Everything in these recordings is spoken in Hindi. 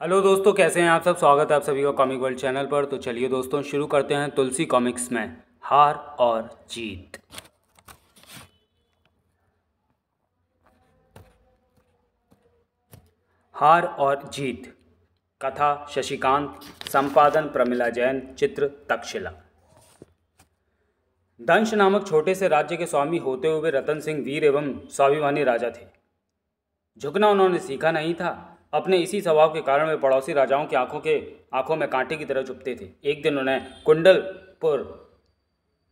हेलो दोस्तों, कैसे हैं आप सब? स्वागत है आप सभी का कॉमिक वर्ल्ड चैनल पर। तो चलिए दोस्तों, शुरू करते हैं तुलसी कॉमिक्स में। हार और जीत। हार और जीत। कथा, शशिकांत, संपादन, प्रमिला जैन, चित्र, तक्षशिला। दंश नामक छोटे से राज्य के स्वामी होते हुए रतन सिंह वीर एवं स्वाभिमानी राजा थे। झुकना उन्होंने सीखा नहीं था। अपने इसी स्वभाव के कारण वे पड़ोसी राजाओं की आँखों के, आँखों में कांटे की तरह चुपते थे। एक दिन उन्हें कुंडलपुर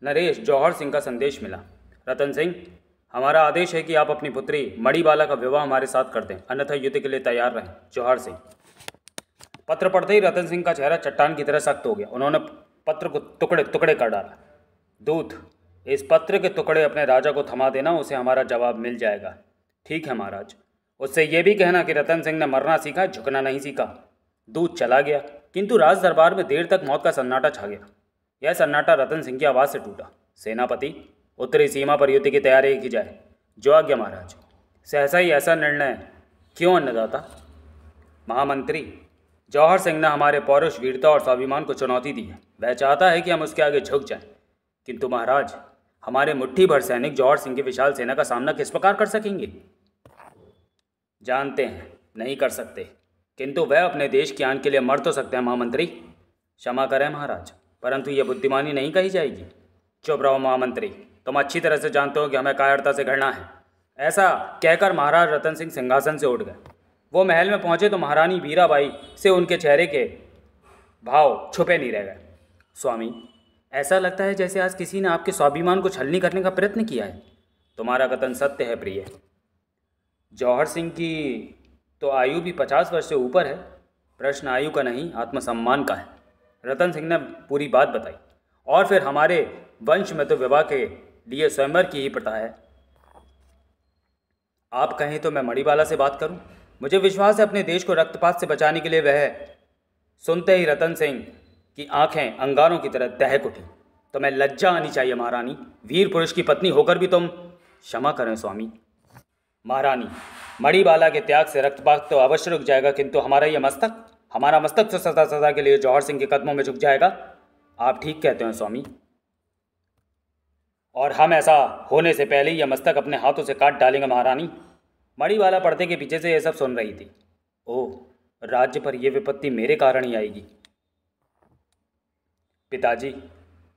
नरेश जौहर सिंह का संदेश मिला। रतन सिंह, हमारा आदेश है कि आप अपनी पुत्री मणिबाला का विवाह हमारे साथ कर दें, अन्यथा युद्ध के लिए तैयार रहें। जौहर सिंह। पत्र पढ़ते ही रतन सिंह का चेहरा चट्टान की तरह सख्त हो गया। उन्होंने पत्र को टुकड़े टुकड़े कर डाला। दूत, इस पत्र के टुकड़े अपने राजा को थमा देना, उसे हमारा जवाब मिल जाएगा। ठीक है महाराज। उससे यह भी कहना कि रतन सिंह ने मरना सीखा, झुकना नहीं सीखा। दूध चला गया, किंतु राज दरबार में देर तक मौत का सन्नाटा छा गया। यह सन्नाटा रतन सिंह की आवाज़ से टूटा। सेनापति, उत्तरी सीमा पर युद्ध की तैयारी की जाए। जो आज्ञा महाराज, सहसा ही ऐसा निर्णय क्यों अन्नदाता? महामंत्री, जौहर सिंह ने हमारे पौरुष, वीरता और स्वाभिमान को चुनौती दी है। वह चाहता है कि हम उसके आगे झुक जाएँ। किंतु महाराज, हमारे मुट्ठी भर सैनिक जौहर सिंह की विशाल सेना का सामना किस प्रकार कर सकेंगे? जानते हैं, नहीं कर सकते। किंतु वह अपने देश के आन के लिए मर तो सकते हैं, महामंत्री। क्षमा करें महाराज, परंतु यह बुद्धिमानी नहीं कही जाएगी। चुप रहो महामंत्री, तुम अच्छी तरह से जानते हो कि हमें कायरता से घड़ना है। ऐसा कहकर महाराज रतन सिंह सिंहासन से उठ गए। वो महल में पहुँचे तो महारानी वीराबाई से उनके चेहरे के भाव छुपे नहीं रह गए। स्वामी, ऐसा लगता है जैसे आज किसी ने आपके स्वाभिमान को छलनी करने का प्रयत्न किया है। तुम्हारा कथन सत्य है प्रिय। जौहर सिंह की तो आयु भी पचास वर्ष से ऊपर है। प्रश्न आयु का नहीं, आत्मसम्मान का है। रतन सिंह ने पूरी बात बताई। और फिर हमारे वंश में तो विवाह के लिए स्वयंवर की ही प्रथा है। आप कहें तो मैं मणिबाला से बात करूँ। मुझे विश्वास है अपने देश को रक्तपात से बचाने के लिए वह सुनते ही रतन सिंह की आँखें अंगारों की तरह दहक उठी। तो मैं लज्जा आनी चाहिए महारानी। वीर पुरुष की पत्नी होकर भी तुम क्षमा करें, स्वामी। महारानी मणिबाला के त्याग से रक्तपात तो अवश्य रुक जाएगा, किंतु हमारा यह मस्तक, हमारा मस्तक तो सदा सदा के लिए जौहर सिंह के कदमों में झुक जाएगा। आप ठीक कहते हैं, स्वामी। और हम ऐसा होने से पहले यह मस्तक अपने हाथों से काट डालेंगे, महारानी। मणिबाला पर्दे के पीछे से यह सब सुन रही थी। ओह राज्य पर यह विपत्ति मेरे कारण ही आएगी। पिताजी,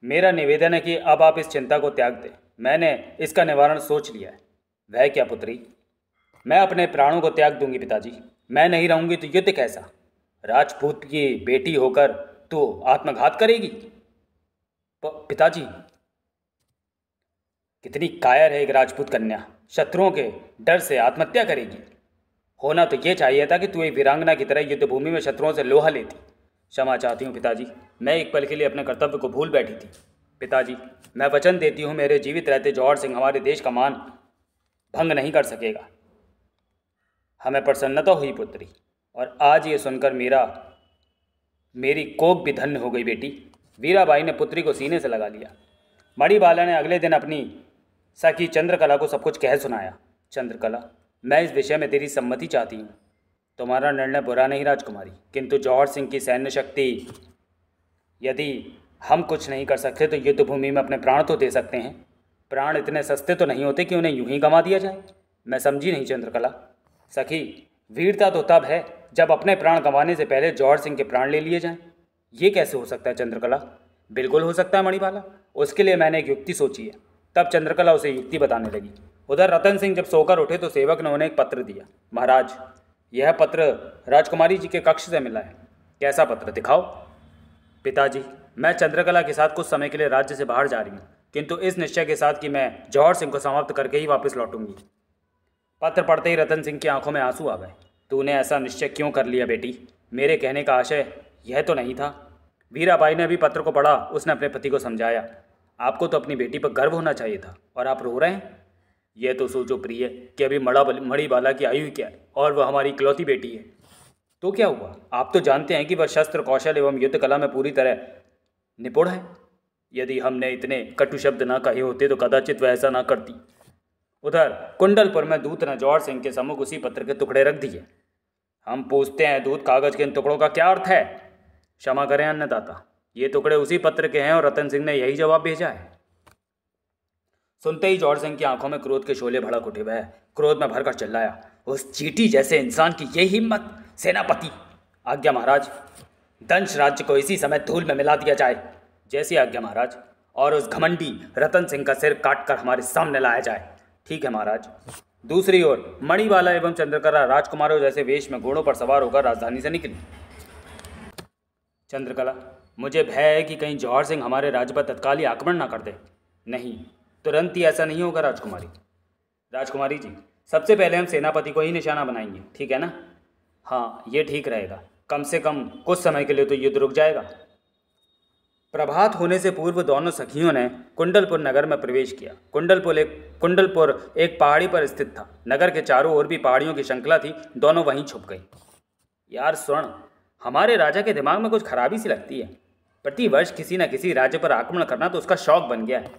मेरा निवेदन है कि अब आप इस चिंता को त्याग दें। मैंने इसका निवारण सोच लिया है। वह क्या, पुत्री? मैं अपने प्राणों को त्याग दूँगी पिताजी। मैं नहीं रहूँगी तो युद्ध कैसा? राजपूत की बेटी होकर तो आत्मघात करेगी? पिताजी, कितनी कायर है एक राजपूत कन्या। शत्रुओं के डर से आत्महत्या करेगी। होना तो ये चाहिए था कि तू एक वीरांगना की तरह युद्ध भूमि में शत्रुओं से लोहा लेती। क्षमा चाहती हूँ पिताजी। मैं एक पल के लिए अपने कर्तव्य को भूल बैठी थी। पिताजी, मैं वचन देती हूँ, मेरे जीवित रहते जौहर सिंह हमारे देश का मान भंग नहीं कर सकेगा। हमें प्रसन्नता हुई पुत्री। और आज ये सुनकर मेरा, मेरी कोक भी धन्य हो गई बेटी। वीराबाई ने पुत्री को सीने से लगा लिया। मणि बाला ने अगले दिन अपनी सखी चंद्रकला को सब कुछ कह सुनाया। चंद्रकला, मैं इस विषय में तेरी सम्मति चाहती हूँ। तुम्हारा निर्णय बुरा नहीं, राजकुमारी। किंतु जौहर सिंह की सैन्य शक्ति, यदि हम कुछ नहीं कर सकते तो युद्ध भूमि में अपने प्राण तो दे सकते हैं। प्राण इतने सस्ते तो नहीं होते कि उन्हें यूँ ही गंवा दिया जाए। मैं समझी नहीं, चंद्रकला। सखी, वीरता तो तब है जब अपने प्राण गंवाने से पहले जौहर सिंह के प्राण ले लिए जाएँ। ये कैसे हो सकता है चंद्रकला? बिल्कुल हो सकता है मणिबाला उसके लिए मैंने एक युक्ति सोची है। तब चंद्रकला उसे युक्ति बताने लगी। उधर रतन सिंह जब सोकर उठे तो सेवक ने उन्हें एक पत्र दिया। महाराज, यह पत्र राजकुमारी जी के कक्ष से मिला है। कैसा पत्र? दिखाओ। पिताजी, मैं चंद्रकला के साथ कुछ समय के लिए राज्य से बाहर जा रही हूँ, किंतु इस निश्चय के साथ कि मैं जौहर सिंह को समाप्त करके ही वापस लौटूँगी। पत्र पढ़ते ही रतन सिंह की आँखों में आँसू आ गए। तूने ऐसा निश्चय क्यों कर लिया बेटी? मेरे कहने का आशय यह तो नहीं था। वीराबाई ने भी पत्र को पढ़ा, उसने अपने पति को समझाया। आपको तो अपनी बेटी पर गर्व होना चाहिए था, और आप रो रहे हैं? यह तो सोचो प्रिय, कि अभी मड़ा मड़ी बाला की आयु क्या है, और वह हमारी इकलौती बेटी है। तो क्या हुआ? आप तो जानते हैं कि वह शस्त्र, कौशल एवं युद्ध कला में पूरी तरह निपुण है। यदि हमने इतने कटु शब्द ना कहे होते तो कदाचित वह ऐसा ना करती। उधर, कुंडलपुर में दूत ने जौहर सिंह के सम्मुख उसी पत्र के टुकड़े रख दिए। हम पूछते हैं दूध कागज़ के इन टुकड़ों का क्या अर्थ है? क्षमा करें अन्नदाता, ये टुकड़े उसी पत्र के हैं और रतन सिंह ने यही जवाब भेजा है। सुनते ही जौहर सिंह की आँखों में क्रोध के शोले भड़क उठे, वह क्रोध में भरकर चिल्लाया, उस चीटी जैसे इंसान की ये हिम्मत, सेनापति! आज्ञा महाराज, दंश राज्य को इसी समय धूल में मिला दिया जाए। जैसी आज्ञा महाराज, और उस घमंडी रतन सिंह का सिर काटकर हमारे सामने लाया जाए। ठीक है महाराज। दूसरी ओर मणिवाला एवं चंद्रकला राजकुमारों जैसे वेश में घोड़ों पर सवार होकर राजधानी से निकली। चंद्रकला, मुझे भय है कि कहीं जौहर सिंह हमारे राज्य पर तत्काल ही आक्रमण ना कर दे। नहीं, तुरंत ही ऐसा नहीं होगा राजकुमारी। राजकुमारी जी, सबसे पहले हम सेनापति को ही निशाना बनाएँगे, ठीक है ना? हाँ ये ठीक रहेगा। कम से कम कुछ समय के लिए तो युद्ध रुक जाएगा। प्रभात होने से पूर्व दोनों सखियों ने कुंडलपुर नगर में प्रवेश किया। कुंडलपुर एक कुंडलपुर एक पहाड़ी पर स्थित था। नगर के चारों ओर भी पहाड़ियों की श्रृंखला थी। दोनों वहीं छुप गई। यार स्वर्ण, हमारे राजा के दिमाग में कुछ खराबी सी लगती है। प्रतिवर्ष किसी न किसी राज्य पर आक्रमण करना तो उसका शौक बन गया है।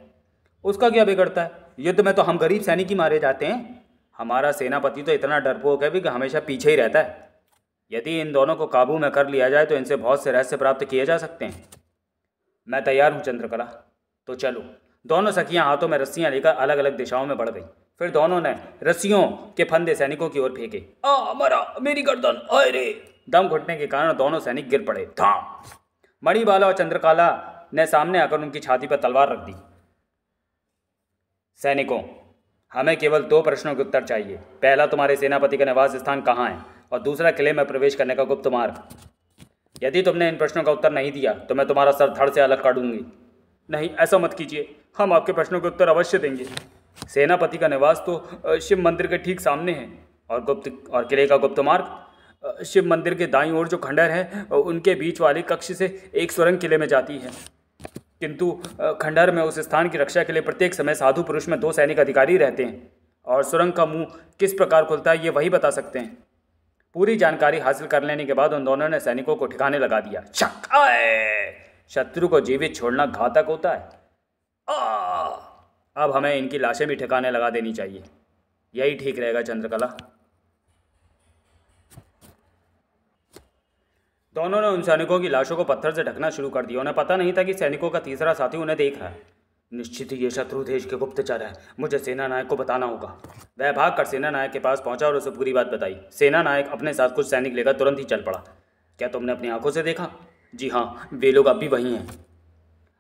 उसका क्या बिगड़ता है? युद्ध में तो हम गरीब सैनिक ही मारे जाते हैं। हमारा सेनापति तो इतना डरपोक है भी कि हमेशा पीछे ही रहता है। यदि इन दोनों को काबू में कर लिया जाए तो इनसे बहुत से रहस्य प्राप्त किए जा सकते हैं। मैं तैयार हूँ चंद्रकला। तो चलो दोनों सखियाँ हाथों में रस्सियाँ लेकर अलग अलग दिशाओं में बढ़ गई। फिर दोनों ने रस्सियों के फंदे सैनिकों की ओर फेंके। आ मरा मेरी गर्दन अरे दम घुटने के कारण दोनों सैनिक गिर पड़े। था मणिबाला और चंद्रकाला ने सामने आकर उनकी छाती पर तलवार रख दी। सैनिकों हमें केवल दो प्रश्नों के उत्तर चाहिए। पहला तुम्हारे सेनापति का निवास स्थान कहाँ है? और दूसरा किले में प्रवेश करने का गुप्त मार्ग। यदि तुमने इन प्रश्नों का उत्तर नहीं दिया तो मैं तुम्हारा सर धड़ से अलग काटूँगी नहीं, ऐसा मत कीजिए। हम आपके प्रश्नों के उत्तर अवश्य देंगे। सेनापति का निवास तो शिव मंदिर के ठीक सामने है। और गुप्त, और किले का गुप्त मार्ग? शिव मंदिर के दाई ओर जो खंडर है उनके बीच वाले कक्ष से एक सुरंग किले में जाती है। किंतु खंडर में उस स्थान की रक्षा के लिए प्रत्येक समय साधु पुरुष में दो सैनिक अधिकारी रहते हैं। और सुरंग का मुँह किस प्रकार खुलता है, ये वही बता सकते हैं। पूरी जानकारी हासिल कर लेने के बाद उन दोनों ने सैनिकों को ठिकाने लगा दिया। शत्रु को जीवित छोड़ना घातक होता है। अब हमें इनकी लाशें भी ठिकाने लगा देनी चाहिए। यही ठीक रहेगा, चंद्रकला। दोनों ने उन सैनिकों की लाशों को पत्थर से ढकना शुरू कर दिया। उन्हें पता नहीं था कि सैनिकों का तीसरा साथी उन्हें देख रहा है। निश्चित ही ये शत्रु देश के गुप्तचर है। मुझे सेना नायक को बताना होगा। वह भाग कर सेना नायक के पास पहुँचा और उसे पूरी बात बताई। सेना नायक अपने साथ कुछ सैनिक लेकर तुरंत ही चल पड़ा। क्या तुमने अपनी आँखों से देखा? जी हाँ वे लोग अब भी वहीं हैं।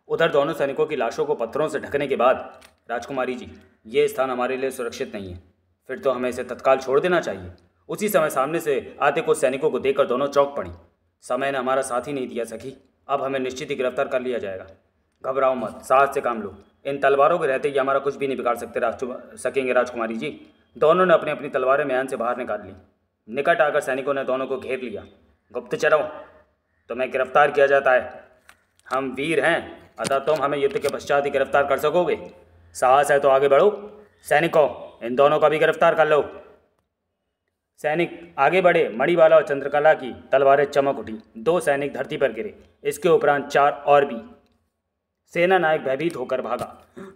उधर दोनों सैनिकों की लाशों को पत्थरों से ढकने के बाद, राजकुमारी जी, ये स्थान हमारे लिए सुरक्षित नहीं है। फिर तो हमें इसे तत्काल छोड़ देना चाहिए। उसी समय सामने से आते कुछ सैनिकों को देखकर दोनों चौक पड़ी। समय ने हमारा साथ ही नहीं दिया सखी। अब हमें निश्चित ही गिरफ़्तार कर लिया जाएगा। घबराओ मत, साहस से काम लो। इन तलवारों के रहते ही हमारा कुछ भी नहीं बिगाड़ सकते राज सकेंगे राजकुमारी जी। दोनों ने अपनी अपनी तलवारें म्यान से बाहर निकाल ली। निकट आकर सैनिकों ने दोनों को घेर लिया। गुप्त गुप्तचरों तुम्हें गिरफ़्तार किया जाता है। हम वीर हैं, अतः तुम हमें युद्ध के पश्चात ही गिरफ़्तार कर सकोगे। साहस है तो आगे बढ़ो। सैनिकों, इन दोनों का भी गिरफ़्तार कर लो। सैनिक आगे बढ़े मणिवाला और चंद्रकला की तलवारें चमक उठी। दो सैनिक धरती पर गिरे। इसके उपरांत चार और भी। सेना नायक भयभीत होकर भागा।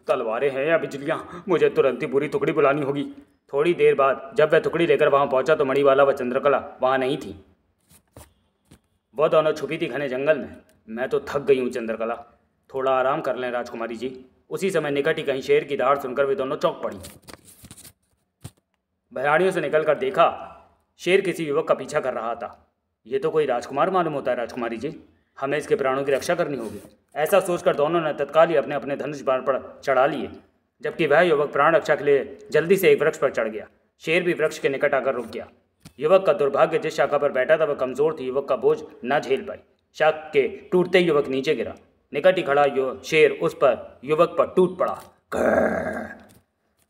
तलवारें हैं या बिजलियाँ? मुझे तुरंत ही बुरी टुकड़ी बुलानी होगी। थोड़ी देर बाद जब वह टुकड़ी लेकर वहाँ पहुँचा तो मणिवाला व चंद्रकला वहाँ नहीं थी। वह दोनों छुपी थी घने जंगल में। मैं तो थक गई हूँ, चंद्रकला। थोड़ा आराम कर लें राजकुमारी जी। उसी समय निकट ही कहीं शेर की दहाड़ सुनकर वे दोनों चौक पड़ी। भयाड़ियों से निकलकर देखा, शेर किसी युवक का पीछा कर रहा था। ये तो कोई राजकुमार मालूम होता है राजकुमारी जी। हमें इसके प्राणों की रक्षा करनी होगी। ऐसा सोचकर दोनों ने तत्काल ही अपने अपने धनुष बाण पर चढ़ा लिए, जबकि वह युवक प्राण रक्षा के लिए जल्दी से एक वृक्ष पर चढ़ गया। शेर भी वृक्ष के निकट आकर रुक गया। युवक का दुर्भाग्य जिस शाखा पर बैठा था, वह कमज़ोर थी। युवक का बोझ न झेल पाई। शाख के टूटते युवक नीचे गिरा। निकट ही खड़ा शेर उस पर, युवक पर टूट पड़ा।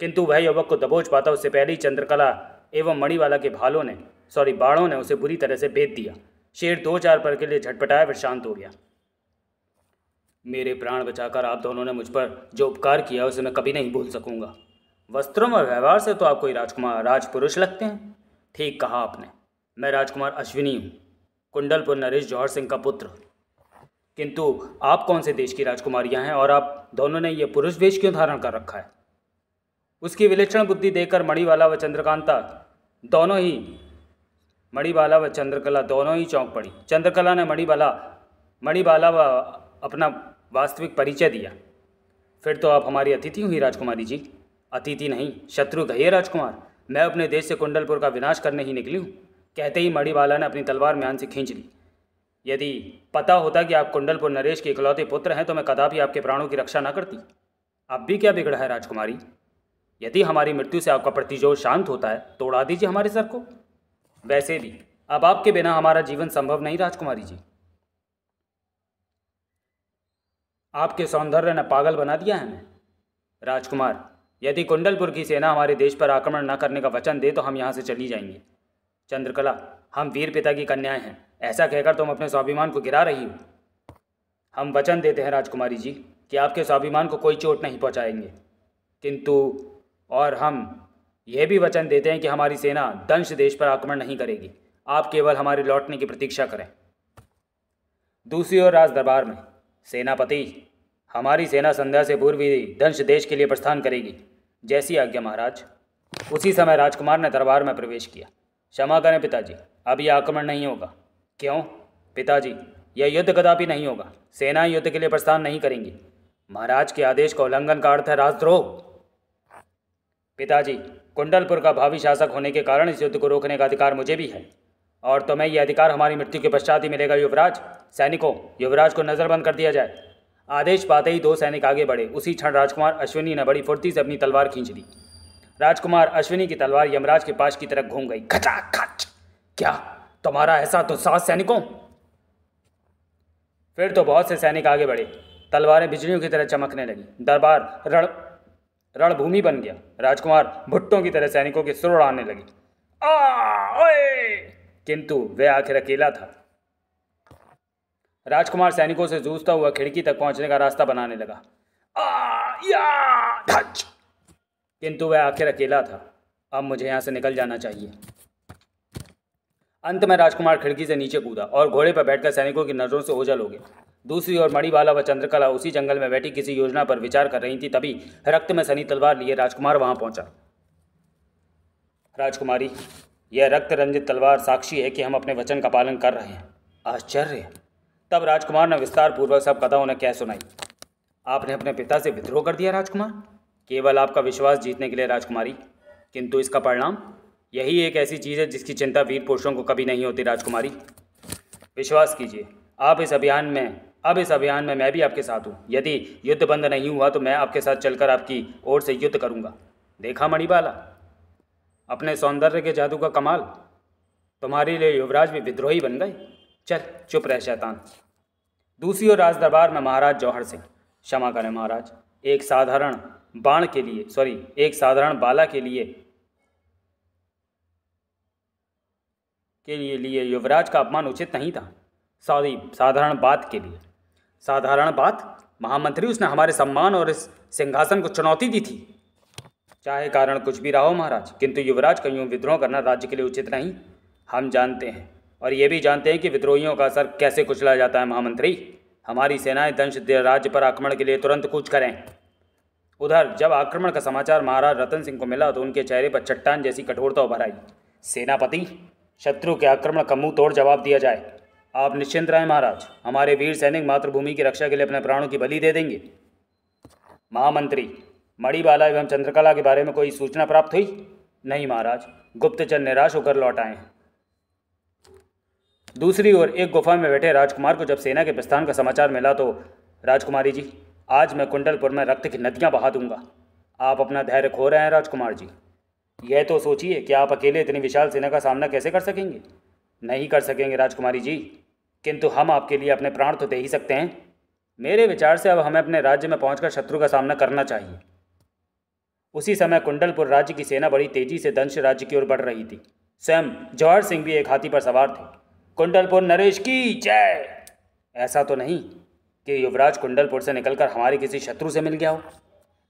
किंतु वह युवक को दबोच पाता, उससे पहले ही चंद्रकला एवं मणिवाला के भालों ने, सॉरी बाड़ों ने उसे बुरी तरह से बेच दिया। शेर दो चार पर के लिए झटपटाया, फिर शांत हो गया। मेरे प्राण बचाकर आप दोनों ने मुझ पर जो उपकार किया, उसे मैं कभी नहीं भूल सकूँगा। वस्त्रों और व्यवहार से तो आप कोई राजकुमार, राजपुरुष लगते हैं? ठीक कहा आपने। मैं राजकुमार अश्विनी हूँ, कुंडलपुर नरेश जौहर सिंह का पुत्र। किंतु आप कौन से देश की राजकुमारियाँ हैं और आप दोनों ने यह पुरुष वेश क्यों धारण कर रखा है? उसकी विलक्षण बुद्धि देकर मणिवाला व चंद्रकांता दोनों ही मणिबाला व चंद्रकला दोनों ही चौंक पड़ी। चंद्रकला ने मणिबाला मणिबाला व अपना वास्तविक परिचय दिया। फिर तो आप हमारी अतिथि हुई राजकुमारी जी। अतिथि नहीं, शत्रु कहिए राजकुमार। मैं अपने देश से कुंडलपुर का विनाश करने ही निकली हूँ। कहते ही मणिबाला ने अपनी तलवार म्यान से खींच ली। यदि पता होता कि आप कुंडलपुर नरेश के इकलौते पुत्र हैं तो मैं कदापि आपके प्राणों की रक्षा न करती। अब भी क्या बिगड़ा है, राजकुमारी? यदि हमारी मृत्यु से आपका प्रतिजोर शांत होता है तो उड़ा दीजिए हमारे सर को। वैसे भी, अब आपके बिना हमारा जीवन संभव नहीं, राजकुमारी जी। आपके सौंदर्य ने पागल बना दिया है हमें। राजकुमार, यदि कुंडलपुर की सेना हमारे देश पर आक्रमण न करने का वचन दे तो हम यहाँ से चली जाएँगे। चंद्रकला, हम वीर पिता की कन्याएँ हैं। ऐसा कहकर तुम अपने स्वाभिमान को गिरा रही हो। हम वचन देते हैं, राजकुमारी जी, कि आपके स्वाभिमान को कोई चोट नहीं पहुँचाएँगे। किंतु, और हम यह भी वचन देते हैं कि हमारी सेना दंश देश पर आक्रमण नहीं करेगी। आप केवल हमारे लौटने की प्रतीक्षा करें। दूसरी ओर राज दरबार में, सेनापति, हमारी सेना संध्या से पूर्व ही दंश देश के लिए प्रस्थान करेगी, जैसी आज्ञा महाराज। उसी समय राजकुमार ने दरबार में प्रवेश किया। क्षमा करें पिताजी, अब यह आक्रमण नहीं होगा। क्यों? पिताजी, यह युद्ध कदापि नहीं होगा। सेना युद्ध के लिए प्रस्थान नहीं करेंगी। महाराज के आदेश का उल्लंघन का अर्थ है राजद्रोह। पिताजी, कुंडलपुर का भावी शासक होने के कारण इस युद्ध को रोकने का अधिकार मुझे भी है। और तुम्हें यह अधिकार हमारी मृत्यु के पश्चात ही मिलेगा, युवराज। सैनिकों, युवराज को नजरबंद कर दिया जाए। आदेश पाते ही दो सैनिक आगे बढ़े। उसी क्षण राजकुमार अश्विनी ने बड़ी फुर्ती से अपनी तलवार खींच ली। राजकुमार अश्विनी की तलवार यमराज के पास की तरफ़ घूम गई। खचा खच। क्या? तुम्हारा ऐसा तो सात सैनिकों? फिर तो बहुत से सैनिक आगे बढ़े। तलवारें बिजलियों की तरह चमकने लगी। दरबार रण रणभूमि बन गया। राजकुमार भुट्टों की तरह सैनिकों के सुर उड़ाने लगे। किंतु वह आखिर अकेला था। राजकुमार सैनिकों से जूझता हुआ खिड़की तक पहुँचने का रास्ता बनाने लगा। या किंतु वह आखिर अकेला था। अब मुझे यहाँ से निकल जाना चाहिए। अंत में राजकुमार खिड़की से नीचे कूदा और घोड़े पर बैठकर सैनिकों की नज़रों से ओझल हो गया। दूसरी ओर मणिबाला व चंद्रकला उसी जंगल में बैठी किसी योजना पर विचार कर रही थी, तभी रक्त में सनी तलवार लिए राजकुमार वहाँ पहुँचा। राजकुमारी, यह रक्त रंजित तलवार साक्षी है कि हम अपने वचन का पालन कर रहे हैं। आश्चर्य! तब राजकुमार ने विस्तार पूर्वक सब कथा उन्हें क्या सुनाई। आपने अपने पिता से विद्रोह कर दिया राजकुमार? केवल आपका विश्वास जीतने के लिए राजकुमारी। किंतु इसका परिणाम? यही एक ऐसी चीज़ है जिसकी चिंता वीर पुरुषों को कभी नहीं होती राजकुमारी। विश्वास कीजिए, आप इस अभियान में अब इस अभियान में मैं भी आपके साथ हूँ। यदि युद्ध बंद नहीं हुआ तो मैं आपके साथ चलकर आपकी ओर से युद्ध करूँगा। देखा मणिबाला? अपने सौंदर्य के जादू का कमाल। तुम्हारे लिए युवराज भी विद्रोही बन गए। चल, चुप रह, शैतान। दूसरी ओर राज दरबार में महाराज जौहर सिंह। क्षमा करें महाराज। एक साधारण बाण के लिए सॉरी एक साधारण बाला के लिए के लिए लिए युवराज का अपमान उचित नहीं था। सॉरी, साधारण बात के लिए। साधारण बात, महामंत्री उसने हमारे सम्मान और इस सिंहासन को चुनौती दी थी। चाहे कारण कुछ भी रहा हो महाराज, किंतु युवराज का यूँ विद्रोह करना राज्य के लिए उचित नहीं। हम जानते हैं, और ये भी जानते हैं कि विद्रोहियों का असर कैसे कुचला जाता है महामंत्री। हमारी सेनाएँ दंश राज्य पर आक्रमण के लिए तुरंत कूच करें। उधर, जब आक्रमण का समाचार महाराज रतन सिंह को मिला तो उनके चेहरे पर चट्टान जैसी कठोरता उभर आई। सेनापति, शत्रु के आक्रमण का मुँह तोड़ जवाब दिया जाए। आप निश्चिंत रहें महाराज। हमारे वीर सैनिक मातृभूमि की रक्षा के लिए अपने प्राणों की बलि दे देंगे। महामंत्री, मणिबाला एवं चंद्रकला के बारे में कोई सूचना प्राप्त हुई? नहीं महाराज, गुप्तचर निराश होकर लौट आए दूसरी ओर, एक गुफा में बैठे राजकुमार को जब सेना के प्रस्थान का समाचार मिला तो राजकुमारी जी, आज मैं कुंडलपुर में रक्त की नदियाँ बहा दूँगा। आप अपना धैर्य खो रहे हैं राजकुमार जी। यह तो सोचिए कि आप अकेले इतनी विशाल सेना का सामना कैसे कर सकेंगे? नहीं कर सकेंगे राजकुमारी जी। किंतु हम आपके लिए अपने प्राण तो दे ही सकते हैं। मेरे विचार से अब हमें अपने राज्य में पहुंचकर शत्रु का सामना करना चाहिए। उसी समय कुंडलपुर राज्य की सेना बड़ी तेज़ी से दंश राज्य की ओर बढ़ रही थी। स्वयं जौहर सिंह भी एक हाथी पर सवार थे। कुंडलपुर, नरेश की जय! ऐसा तो नहीं कि युवराज कुंडलपुर से निकलकर हमारे किसी शत्रु से मिल गया हो।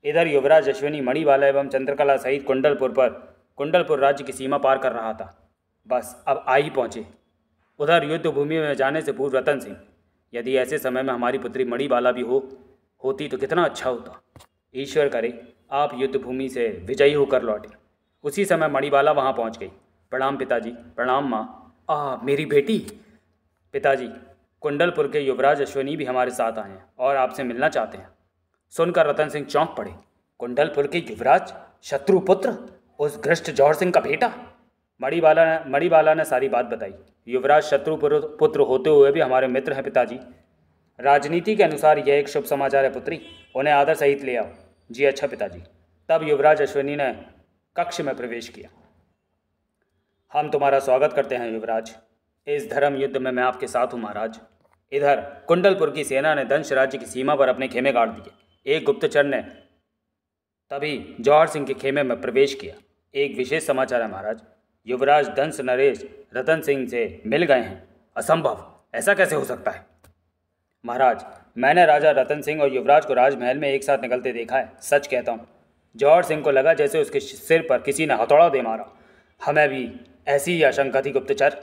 इधर युवराज अश्विनी मणिवाला एवं चंद्रकला सहित कुंडलपुर पर कुंडलपुर राज्य की सीमा पार कर रहा था। बस अब आ ही पहुँचे। उधर युद्ध भूमि में जाने से पूर्व रतन सिंह, यदि ऐसे समय में हमारी पुत्री मणिबाला भी हो, होती तो कितना अच्छा होता। ईश्वर करे, आप युद्ध भूमि से विजयी होकर लौटे। उसी समय मणिबाला वहाँ पहुँच गई। प्रणाम पिताजी, प्रणाम माँ। आ, मेरी बेटी। पिताजी, कुंडलपुर के युवराज अश्वनी भी हमारे साथ आए हैं और आपसे मिलना चाहते हैं। सुनकर रतन सिंह चौंक पड़े। कुंडलपुर के युवराज, शत्रुपुत्र, उस घृष्ट जौहर सिंह का बेटा? मणिबाला ने मणिबाला ने सारी बात बताई। युवराज शत्रु पुत्र होते हुए भी हमारे मित्र हैं पिताजी। राजनीति के अनुसार यह एक शुभ समाचार है पुत्री। उन्हें आदर सहित ले आओ। जी अच्छा पिताजी। तब युवराज अश्विनी ने कक्ष में प्रवेश किया। हम तुम्हारा स्वागत करते हैं युवराज। इस धर्म युद्ध में मैं आपके साथ हूँ महाराज। इधर कुंडलपुर की सेना ने दंश राज्य की सीमा पर अपने खेमे गाड़ दिए। एक गुप्तचर ने तभी जौहर सिंह के खेमे में प्रवेश किया। एक विशेष समाचार है महाराज। युवराज दंश नरेश, रतन सिंह से मिल गए हैं। असंभव। ऐसा कैसे हो सकता है? महाराज, मैंने राजा रतन सिंह और युवराज को राजमहल में एक साथ निकलते देखा है। सच कहता हूँ, जौहर सिंह को लगा जैसे उसके सिर पर किसी ने हथौड़ा दे मारा। हमें भी ऐसी ही आशंका थी, गुप्तचर।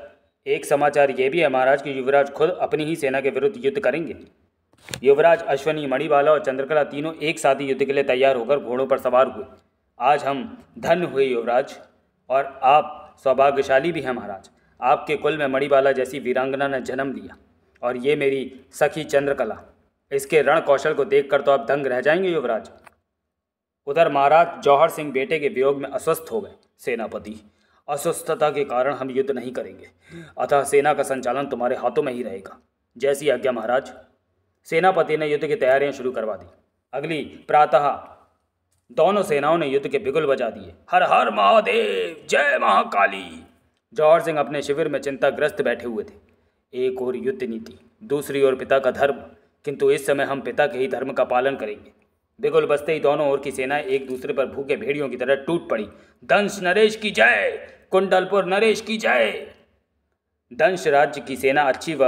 एक समाचार ये भी है, महाराज, कि युवराज खुद अपनी ही सेना के विरुद्ध युद्ध करेंगे। युवराज, अश्वनी, मणिबाला और चंद्रकला तीनों एक साथ ही युद्ध के लिए तैयार होकर घोड़ों पर सवार हुए। आज हम धन्य हुए, युवराज, और आप सौभाग्यशाली भी हैं महाराज। आपके कुल में मणिबाला जैसी वीरांगना ने जन्म लिया और ये मेरी सखी चंद्रकला। इसके रण कौशल को देखकर तो आप दंग रह जाएँगे, युवराज। उधर महाराज जौहर सिंह बेटे के वियोग में अस्वस्थ हो गए, सेनापति। अस्वस्थता के कारण हम युद्ध नहीं करेंगे। अतः सेना का संचालन तुम्हारे हाथों में ही रहेगा। जैसी आज्ञा, महाराज। सेनापति ने युद्ध की तैयारियाँ शुरू करवा दी। अगली प्रातः दोनों सेनाओं ने युद्ध के बिगुल बजा दिए। हर हर महादेव, जय महाकाली। जौहर सिंह अपने शिविर में चिंताग्रस्त बैठे हुए थे। एक और युद्ध नीति, दूसरी ओर पिता का धर्म, किंतु इस समय हम पिता के ही धर्म का पालन करेंगे। बिगुल बसते ही दोनों ओर की सेना एक दूसरे पर भूखे भेड़ियों की तरह टूट पड़ी। दंश नरेश की जय, कुंडलपुर नरेश की जय। दंश राज्य की सेना अच्छी व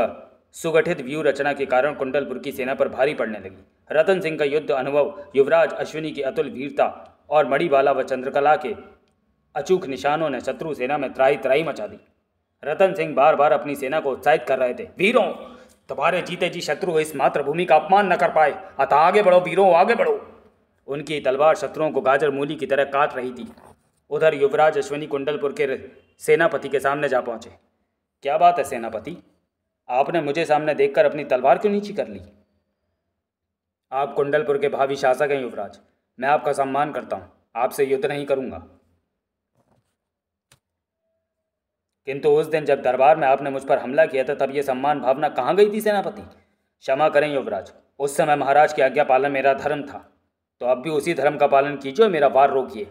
सुगठित व्यू रचना के कारण कुंडलपुर की सेना पर भारी पड़ने लगी। रतन सिंह का युद्ध अनुभव युवराज अश्विनी की अतुल वीरता और मणिबाला व चंद्रकला के अचूक निशानों ने शत्रु सेना में त्राई त्राई मचा दी। रतन सिंह बार बार अपनी सेना को उत्साहित कर रहे थे। वीरों, तुम्हारे जीते जी शत्रु इस मातृभूमि का अपमान न कर पाए। अतः आगे बढ़ो, वीरों, आगे बढ़ो। उनकी तलवार शत्रुओं को गाजर मूली की तरह काट रही थी। उधर युवराज अश्विनी कुंडलपुर के सेनापति के सामने जा पहुँचे। क्या बात है, सेनापति? आपने मुझे सामने देखकर अपनी तलवार क्यों नीची कर ली? आप कुंडलपुर के भावी शासक हैं युवराज। मैं आपका सम्मान करता हूँ। आपसे युद्ध नहीं करूँगा। किंतु उस दिन जब दरबार में आपने मुझ पर हमला किया था, तब यह सम्मान भावना कहाँ गई थी सेनापति? क्षमा करें युवराज, उस समय महाराज की आज्ञा पालन मेरा धर्म था। तो अब भी उसी धर्म का पालन कीजिए और मेरा वार रोकिए।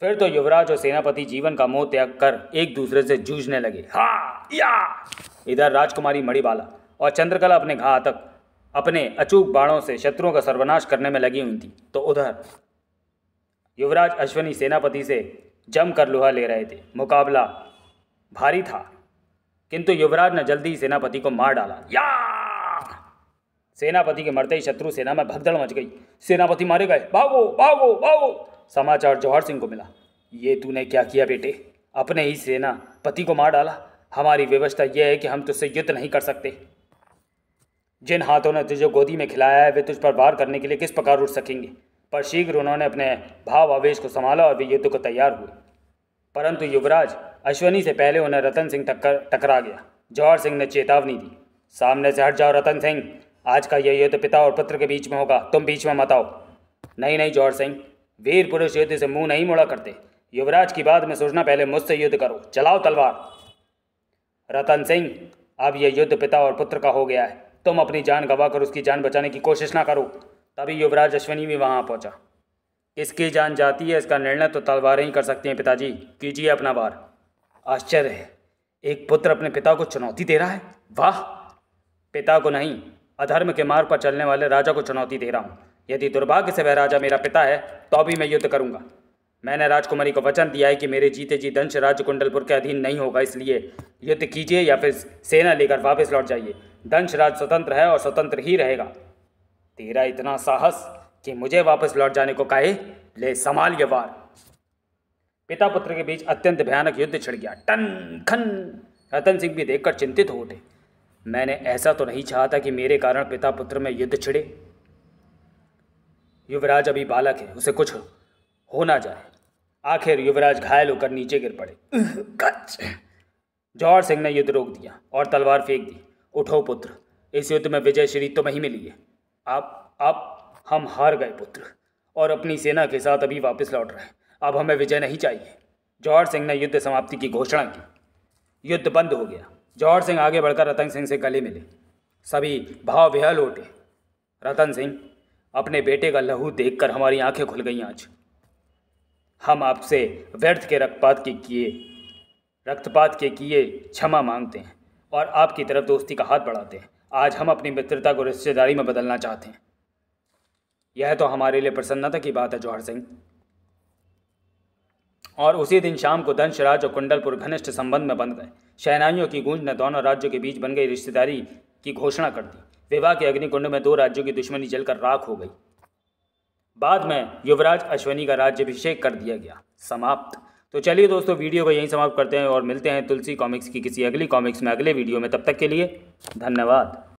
फिर तो युवराज और सेनापति जीवन का मोह त्याग कर एक दूसरे से जूझने लगे। हा, या! इधर राजकुमारी मणिबाला और चंद्रकला अपने घातक अपने अचूक बाणों से शत्रुओं का सर्वनाश करने में लगी हुई थी। तो उधर युवराज अश्वनी सेनापति से जमकर लोहा ले रहे थे। मुकाबला भारी था, किंतु युवराज ने जल्दी ही सेनापति को मार डाला। या! सेनापति के मरते ही शत्रु सेना में भगदड़ मच गई। सेनापति मारे गए। भागो भागो भागो! समाचार जौहर सिंह को मिला। ये तूने क्या किया बेटे? अपने ही सेना पति को मार डाला। हमारी व्यवस्था यह है कि हम तुझसे युद्ध नहीं कर सकते। जिन हाथों ने तुझे गोदी में खिलाया है, वे तुझ पर वार करने के लिए किस प्रकार उठ सकेंगे? पर शीघ्र उन्होंने अपने भाव आवेश को संभाला और वे युद्ध को तैयार हुए। परंतु युवराज, अश्वनी से पहले उन्हें रतन सिंह टक्कर टकरा गया। जौहर सिंह ने चेतावनी दी। सामने से हट जाओ रतन सिंह। आज का यह युद्ध पिता और पुत्र के बीच में होगा। तुम बीच में मत आओ। नहीं नहीं, जौहर सिंह। वीर पुरुष युद्ध से मुँह नहीं मोड़ा करते। युवराज की बात में सोचना पहले मुझसे युद्ध करो। चलाओ तलवार। रतन सिंह, अब यह युद्ध पिता और पुत्र का हो गया है। तुम अपनी जान गवा कर उसकी जान बचाने की कोशिश ना करो। तभी युवराज अश्विनी भी वहाँ पहुँचा। किसकी जान जाती है, इसका निर्णय तो तलवारें ही कर सकती हैं पिताजी। कीजिए अपना वार। आश्चर्य है। एक पुत्र अपने पिता को चुनौती दे रहा है? वाह! पिता को नहीं, अधर्म के मार्ग पर चलने वाले राजा को चुनौती दे रहा हूँ। यदि दुर्भाग्य से वह राजा मेरा पिता है तो अभी मैं युद्ध करूँगा। मैंने राजकुमारी को वचन दिया है कि मेरे जीते जी दंश राज्य कुंडलपुर के अधीन नहीं होगा, इसलिए युद्ध कीजिए या फिर सेना लेकर वापस लौट जाइए। दंश राज स्वतंत्र है और स्वतंत्र ही रहेगा। तेरा इतना साहस कि मुझे वापस लौट जाने को कहे, ले संभाल ये वार। पिता पुत्र के बीच अत्यंत भयानक युद्ध छिड़ गया। टन, खन, रतन सिंह भी देखकर चिंतित हो उठे। मैंने ऐसा तो नहीं चाहा था कि मेरे कारण पिता पुत्र में युद्ध छिड़े। युवराज अभी बालक है, उसे कुछ हो ना जाए। आखिर युवराज घायल होकर नीचे गिर पड़े। जौहर सिंह ने युद्ध रोक दिया और तलवार फेंक दी। उठो पुत्र इस युद्ध में विजय श्री तुम्हें ही मिली है। आप आप हम हार गए पुत्र और अपनी सेना के साथ अभी वापस लौट रहे हैं। अब हमें विजय नहीं चाहिए। जौहर सिंह ने युद्ध समाप्ति की घोषणा की। युद्ध बंद हो गया। जौहर सिंह आगे बढ़कर रतन सिंह से गले मिले। सभी भाव विहल उठे। रतन सिंह अपने बेटे का लहू देखकर हमारी आँखें खुल गई आज। हम आपसे व्यर्थ के रक्तपात के किए, रक्तपात के किए क्षमा मांगते हैं और आपकी तरफ़ दोस्ती का हाथ बढ़ाते हैं। आज हम अपनी मित्रता को रिश्तेदारी में बदलना चाहते हैं। यह तो हमारे लिए प्रसन्नता की बात है, जौहर सिंह। और उसी दिन शाम को दंशराज और कुंडलपुर घनिष्ठ संबंध में बन गए। शहनाइयों की गूंज ने दोनों राज्यों के बीच बन गई रिश्तेदारी की घोषणा कर दी। विवाह के अग्निकुंड में दो राज्यों की दुश्मनी जलकर राख हो गई। बाद में युवराज अश्वनी का राज्यभिषेक कर दिया गया। समाप्त। तो चलिए दोस्तों, वीडियो को यहीं समाप्त करते हैं और मिलते हैं तुलसी कॉमिक्स की किसी अगली कॉमिक्स में अगले वीडियो में। तब तक के लिए धन्यवाद।